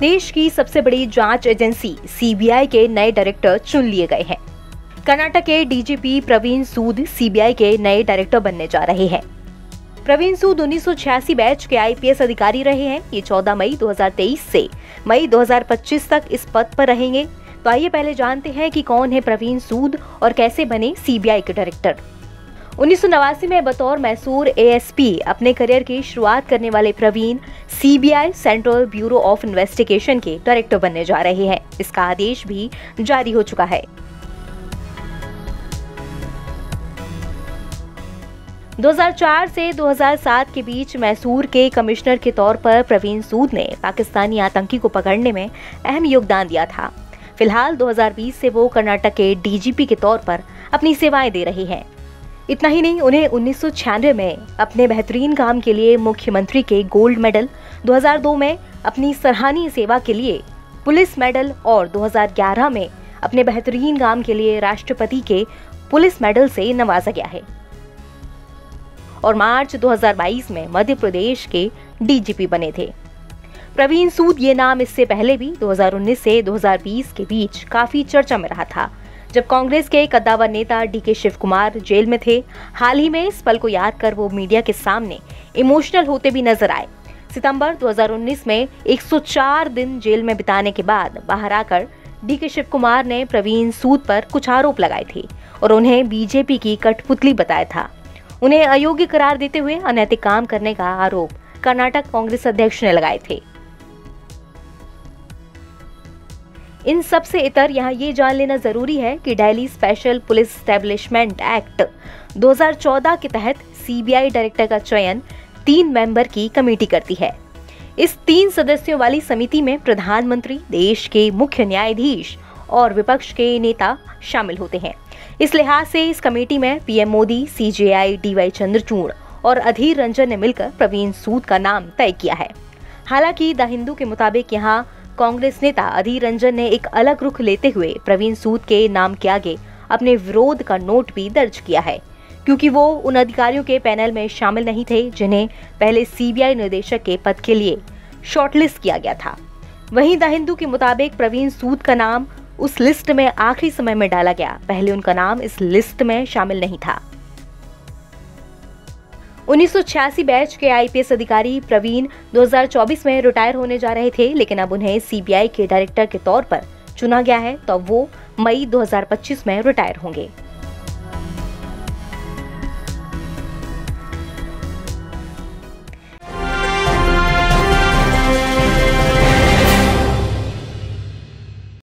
देश की सबसे बड़ी जाँच एजेंसी सीबीआई के नए डायरेक्टर चुन लिए गए हैं। कर्नाटक के डीजीपी प्रवीण सूद सीबीआई के नए डायरेक्टर बनने जा रहे हैं। प्रवीण सूद उन्नीस सौ छियासी बैच के आईपीएस अधिकारी रहे हैं। ये 14 मई 2023 से मई 2025 तक इस पद पर रहेंगे। तो आइए पहले जानते हैं कि कौन है प्रवीण सूद और कैसे बने सीबीआई के डायरेक्टर। उन्नीस सौ नवासी में बतौर मैसूर एएसपी अपने करियर की शुरुआत करने वाले Praveen CBI central bureau of investigation के डायरेक्टर बनने जा रहे हैं। इसका आदेश भी जारी हो चुका है। 2004 से 2007 के बीच मैसूर के कमिश्नर के तौर पर प्रवीण सूद ने पाकिस्तानी आतंकी को पकड़ने में अहम योगदान दिया था। फ़िलहाल 2020 से वो कर्नाटक के डीजीपी के तौर पर अपनी सेवाएँ दे रहे हैं। इतना ही नहीं, उन्हें उन्नीस सौ छियानवे में अपने बेहतरीन काम के लिए मुख्यमंत्री के गोल्ड मेडल 2002 में अपनी सराहनीय सेवा के लिए पुलिस मेडल और 2011 में अपने बेहतरीन काम के लिए राष्ट्रपति के पुलिस मेडल से नवाजा गया है। और मार्च 2022 में मध्य प्रदेश के डीजीपी बने थे। प्रवीण सूद ये नाम इससे पहले भी 2019 से 2020 के बीच काफ़ी चर्चा में रहा था। जब कांग्रेस के कद्दावर नेता डी के शिव कुमार जेल में थे, हाल ही में इस पल को याद कर वो मीडिया के सामने इमोशनल होते भी नज़र आए। सितंबर 2019 में 104 दिन जेल में बिताने के बाद बाहर आकर डी के शिव कुमार ने प्रवीण सूद पर कुछ आरोप लगाए थे और उन्हें बीजेपी की कठपुतली बताया था। उन्हें अयोग्य करार देते हुए अनैतिक काम करने का आरोप कर्नाटक कांग्रेस अध्यक्ष ने लगाए थे। इन सबसे इतर यहाँ ये जान लेना ज़रूरी है कि Delhi special police establishment act 2014 के तहत सीबीआई डायरेक्टर का चयन तीन मेंबर की कमेटी करती है। इस तीन सदस्यों वाली समिति में प्रधानमंत्री, देश के मुख्य न्यायाधीश और विपक्ष के नेता शामिल होते हैं। इस लिहाज से इस कमेटी में PM Modi CJI DY Chandrachud और अधीर रंजन ने मिलकर प्रवीण सूद का नाम तय किया है। हालाँकि द हिंदू के मुताबिक यहाँ कांग्रेस नेता अधीर रंजन ने एक अलग रुख लेते हुए प्रवीण सूद के नाम के आगे अपने विरोध का नोट भी दर्ज किया है, क्योंकि वो उन अधिकारियों के पैनल में शामिल नहीं थे जिन्हें पहले सीबीआई निदेशक के पद के लिए शॉर्टलिस्ट किया गया था। वहीं द हिंदू के मुताबिक प्रवीण सूद का नाम उस लिस्ट में आखिरी समय में डाला गया। पहले उनका नाम इस लिस्ट में शामिल नहीं था। उन्नीस सौ छियासी बैच के आईपीएस अधिकारी प्रवीण 2024 में रिटायर होने जा रहे थे, लेकिन अब उन्हें सीबीआई के डायरेक्टर के तौर पर चुना गया है तो वो मई 2025 में रिटायर होंगे।